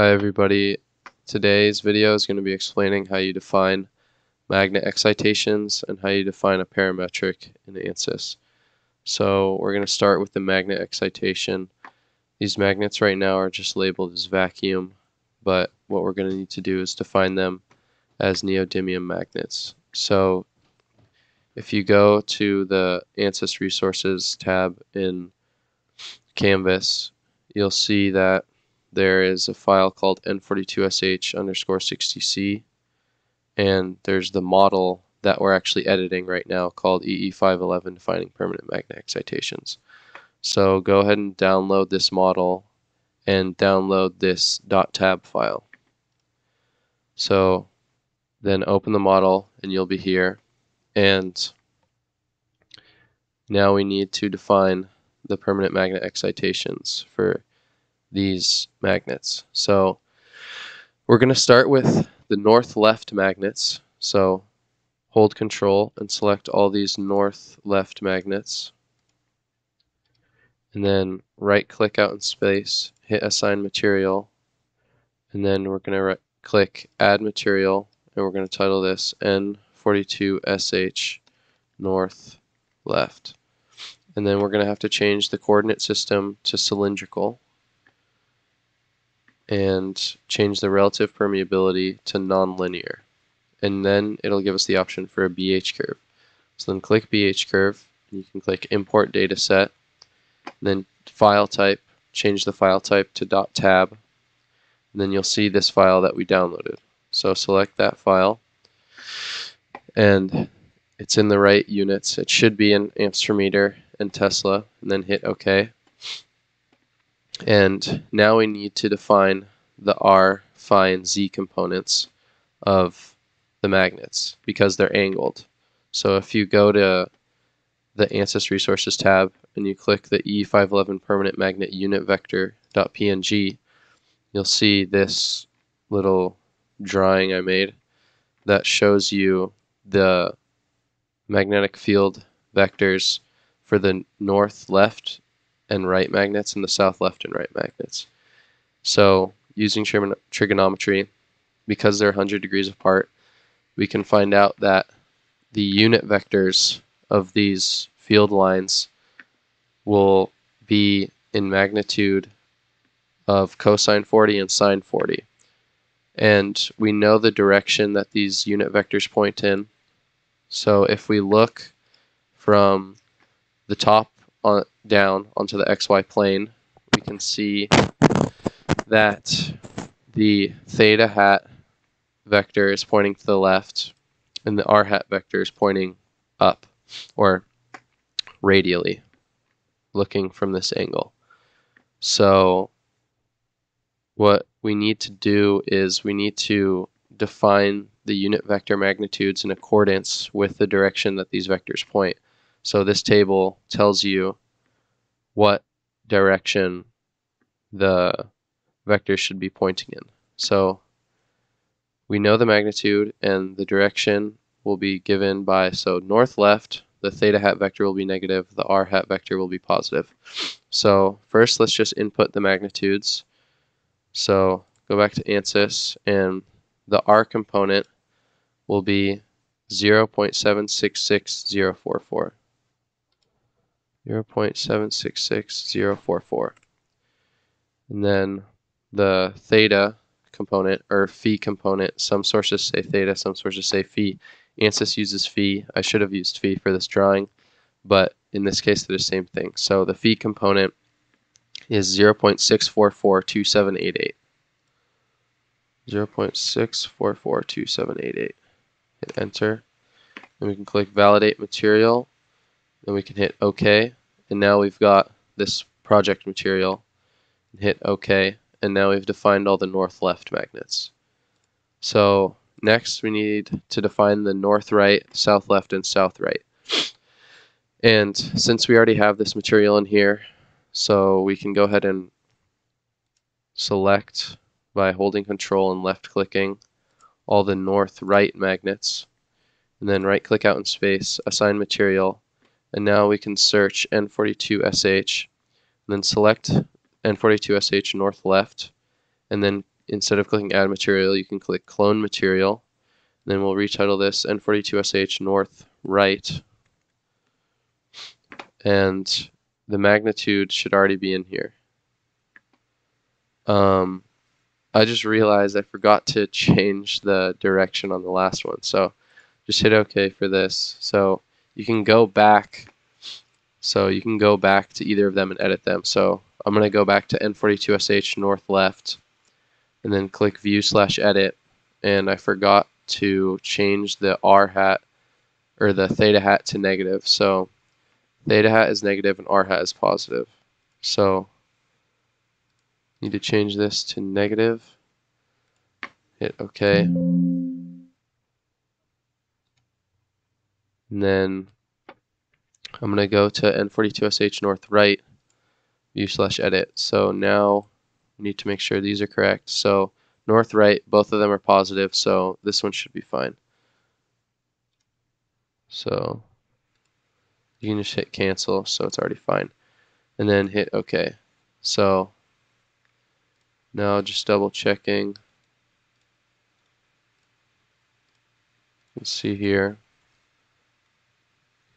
Hi everybody. Today's video is going to be explaining how you define magnet excitations and how you define a parametric in ANSYS. So we're going to start with the magnet excitation. These magnets right now are just labeled as vacuum, but what we're going to need to do is define them as neodymium magnets. So if you go to the ANSYS resources tab in Canvas, you'll see that there is a file called n42sh underscore 60c and there's the model that we're actually editing right now called EE511 defining permanent magnet excitations. So go ahead and download this model and download this .tab file. So then open the model and you'll be here and now we need to define the permanent magnet excitations for these magnets. So we're going to start with the north-left magnets. So hold control and select all these north-left magnets. And then right click out in space, hit assign material, and then we're going to right click add material and we're going to title this N42SH north left. And then we're going to have to change the coordinate system to cylindrical and change the relative permeability to nonlinear. And then it'll give us the option for a BH curve. So then click BH curve, and you can click import data set, then file type, change the file type to .tab, and then you'll see this file that we downloaded. So select that file, and it's in the right units. It should be in amps per meter and Tesla, and then hit OK. And now we need to define the R, phi, and Z components of the magnets because they're angled. So if you go to the ANSYS Resources tab and you click the E511 permanent magnet unit vector.png, you'll see this little drawing I made that shows you the magnetic field vectors for the north, left, and right magnets and the south, left, and right magnets. So using trigonometry, because they're 100 degrees apart, we can find out that the unit vectors of these field lines will be in magnitude of cosine 40 and sine 40. And we know the direction that these unit vectors point in. So if we look from the top on, down onto the xy plane, we can see that the theta hat vector is pointing to the left and the r hat vector is pointing up or radially looking from this angle. So what we need to do is we need to define the unit vector magnitudes in accordance with the direction that these vectors point. So this table tells you what direction the vector should be pointing in. So we know the magnitude and the direction will be given by, so north left, the theta hat vector will be negative, the r hat vector will be positive. So first let's just input the magnitudes. So go back to ANSYS and the r component will be 0.766044. 0.766044. And then the theta component or phi component, some sources say theta, some sources say phi. ANSYS uses phi. I should have used phi for this drawing, but in this case they're the same thing. So the phi component is 0.6442788. 0.6442788. Hit enter. And we can click validate material then we can hit OK. And now we've got this project material. Hit OK. And now we've defined all the north-left magnets. So next we need to define the north-right, south-left, and south-right. And since we already have this material in here, so we can go ahead and select by holding control and left clicking all the north right magnets and then right click out in space assign material and now we can search N42SH, and then select N42SH north left, and then instead of clicking add material, you can click clone material. Then we'll retitle this N42SH north right. And the magnitude should already be in here. Um, I just realized I forgot to change the direction on the last one. So just hit OK for this. So you can go back. So you can go back to either of them and edit them. So I'm going to go back to N42SH north left and then click view slash edit. And I forgot to change the R hat or the theta hat to negative. So theta hat is negative and R hat is positive. So need to change this to negative. Hit OK. And then I'm going to go to N42SH north right, view slash edit. So now we need to make sure these are correct. So north right, both of them are positive, so this one should be fine. So you can just hit cancel, so it's already fine. And then hit OK. So now just double checking. Let's see here.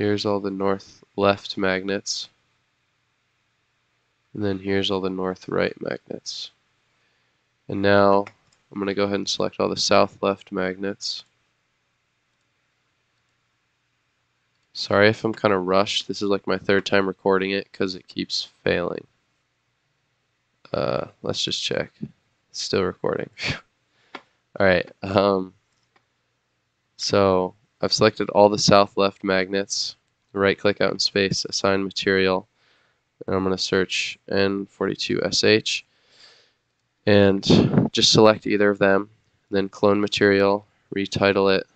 Here's all the north left magnets. And then here's all the north right magnets. And now I'm going to go ahead and select all the south left magnets. Sorry if I'm kind of rushed. This is like my third time recording it because it keeps failing. Uh, let's just check. It's still recording. Alright, um, so I've selected all the south left magnets. Right click out in space, assign material. And I'm going to search N42SH and just select either of them. Then clone material, retitle it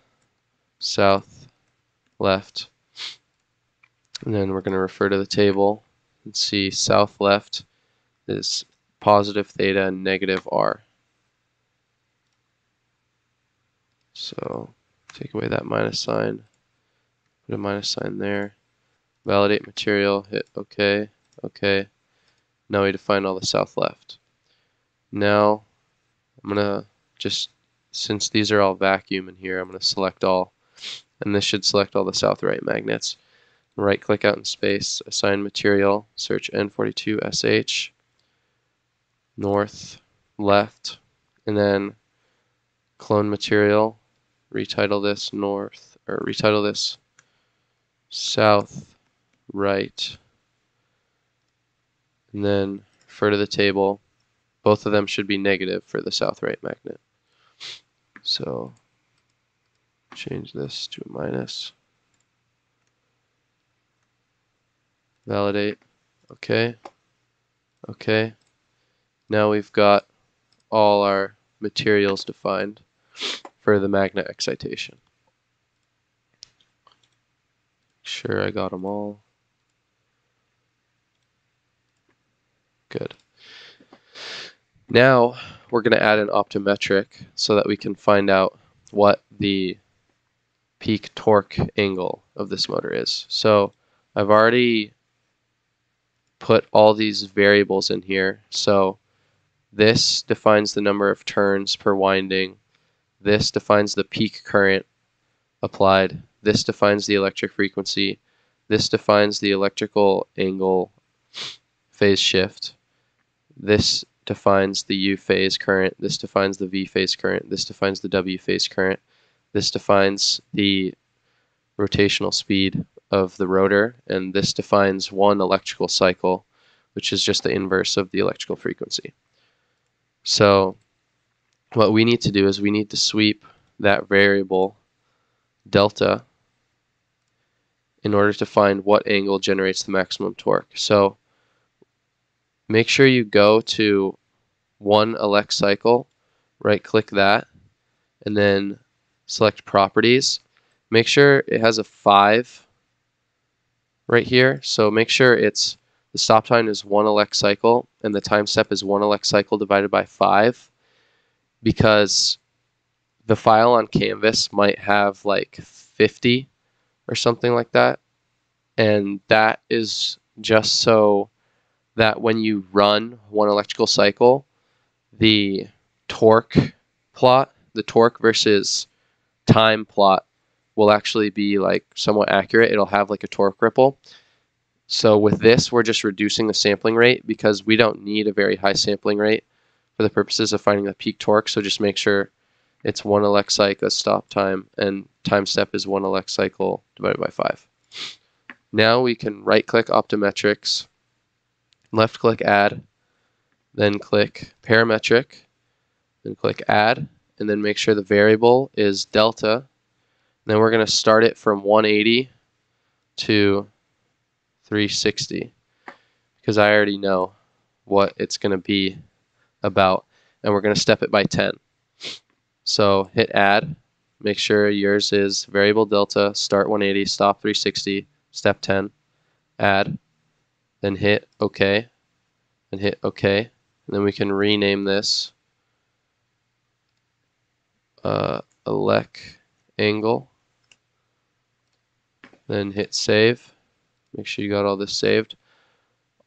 south, left. And then we're going to refer to the table and see south left is positive theta and negative r. So take away that minus sign, put a minus sign there, validate material, hit OK, OK. Now we define all the south left. Now I'm going to just, since these are all vacuum in here, I'm going to select all, and this should select all the south right magnets. Right click out in space, assign material, search N42SH, north, left, and then clone material, retitle this north, or retitle this south, right, and then refer to the table. Both of them should be negative for the south right magnet. So change this to a minus. Validate. Okay. Okay. Now we've got all our materials defined for the magnet excitation. Sure, I got them all. Good. Now we're going to add an Optimetric so that we can find out what the peak torque angle of this motor is. So I've already put all these variables in here. So this defines the number of turns per winding. This defines the peak current applied. This defines the electric frequency. This defines the electrical angle phase shift. This defines the U phase current. This defines the V phase current. This defines the W phase current. This defines the rotational speed of the rotor. And this defines one electrical cycle, which is just the inverse of the electrical frequency. So what we need to do is we need to sweep that variable delta in order to find what angle generates the maximum torque. So make sure you go to one elect cycle, right click that, and then select properties. Make sure it has a 5 right here. So make sure it's the stop time is one elect cycle and the time step is one elect cycle divided by five because the file on Canvas might have like 50 or something like that. And that is just so that when you run one electrical cycle, the torque plot, the torque versus time plot will actually be like somewhat accurate. It'll have like a torque ripple. So with this, we're just reducing the sampling rate because we don't need a very high sampling rate for the purposes of finding the peak torque. So just make sure it's one elect cycle stop time and time step is one elect cycle divided by five. Now we can right click Optimetrics, left click add, then click parametric, then click add, and then make sure the variable is delta. Then we're going to start it from 180 to 360 because I already know what it's going to be about and we're going to step it by 10. So hit add, make sure yours is variable delta, start 180, stop 360, step 10, add, then hit OK, and hit OK. And then we can rename this uh, elec angle, then hit save. Make sure you got all this saved.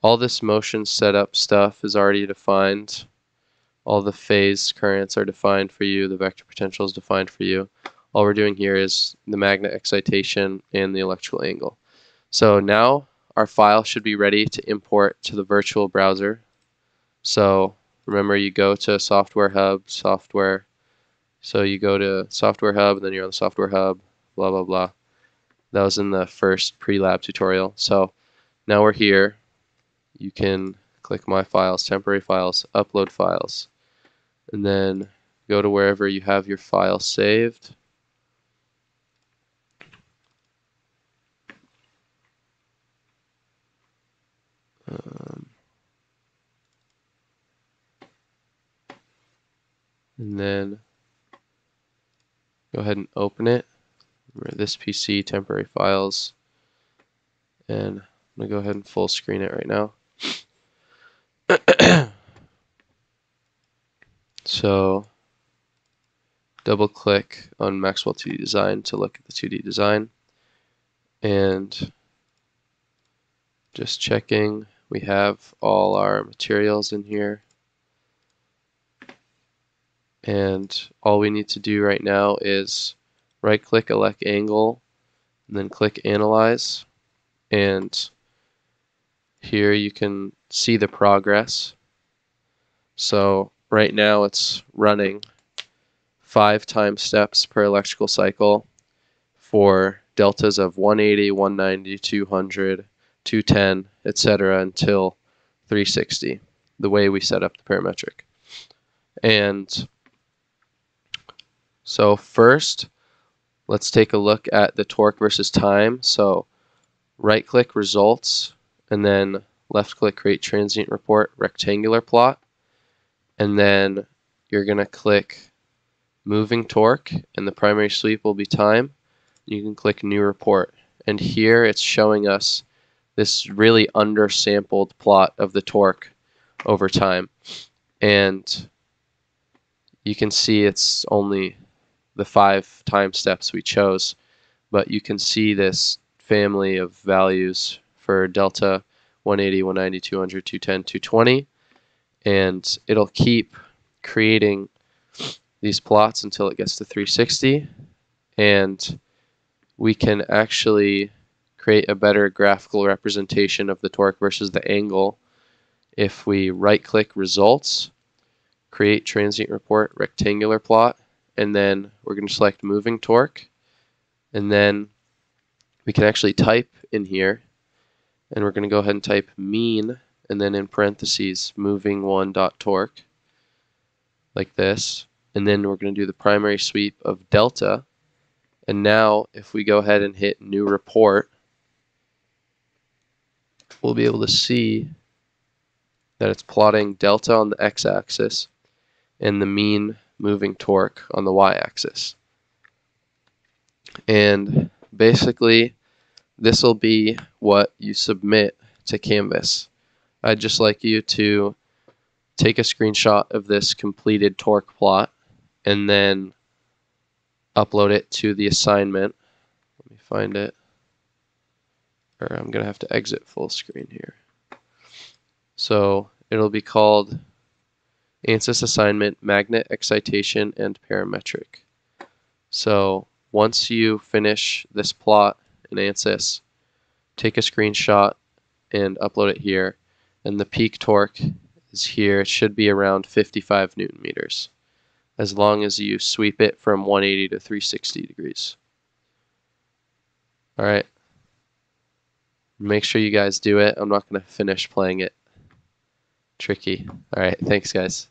All this motion setup stuff is already defined all the phase currents are defined for you, the vector potential is defined for you. All we're doing here is the magnet excitation and the electrical angle. So now our file should be ready to import to the virtual browser. So remember you go to Software Hub, Software, so you go to Software Hub and then you're on the Software Hub, blah, blah, blah. That was in the first pre-lab tutorial. So now we're here. You can click My Files, Temporary Files, Upload Files and then go to wherever you have your file saved. Um, and then go ahead and open it. This PC, temporary files. And I'm going to go ahead and full screen it right now. So double click on Maxwell 2D Design to look at the 2D design. And just checking, we have all our materials in here. And all we need to do right now is right click elec angle and then click analyze and here you can see the progress so right now it's running five time steps per electrical cycle for deltas of 180, 190, 200, 210, etc. until 360, the way we set up the parametric. And so first, let's take a look at the torque versus time. So right click results and then left click create transient report rectangular plot and then you're going to click moving torque and the primary sweep will be time. You can click new report. And here it's showing us this really undersampled plot of the torque over time. And you can see it's only the five time steps we chose but you can see this family of values for delta 180, 190, 200, 210, 220 and it'll keep creating these plots until it gets to 360 and we can actually create a better graphical representation of the torque versus the angle. If we right click results create transient report rectangular plot and then we're going to select moving torque. And then we can actually type in here and we're going to go ahead and type mean and then in parentheses moving one dot torque like this. And then we're going to do the primary sweep of delta. And now if we go ahead and hit new report we'll be able to see that it's plotting delta on the x-axis and the mean moving torque on the y-axis. And basically this will be what you submit to Canvas I'd just like you to take a screenshot of this completed torque plot and then upload it to the assignment. Let me find it. Or I'm going to have to exit full screen here. So it'll be called ANSYS assignment, magnet excitation, and parametric. So once you finish this plot in ANSYS, take a screenshot and upload it here. And the peak torque is here. It should be around 55 newton meters as long as you sweep it from 180 to 360 degrees. All right. Make sure you guys do it. I'm not going to finish playing it tricky. All right. Thanks, guys.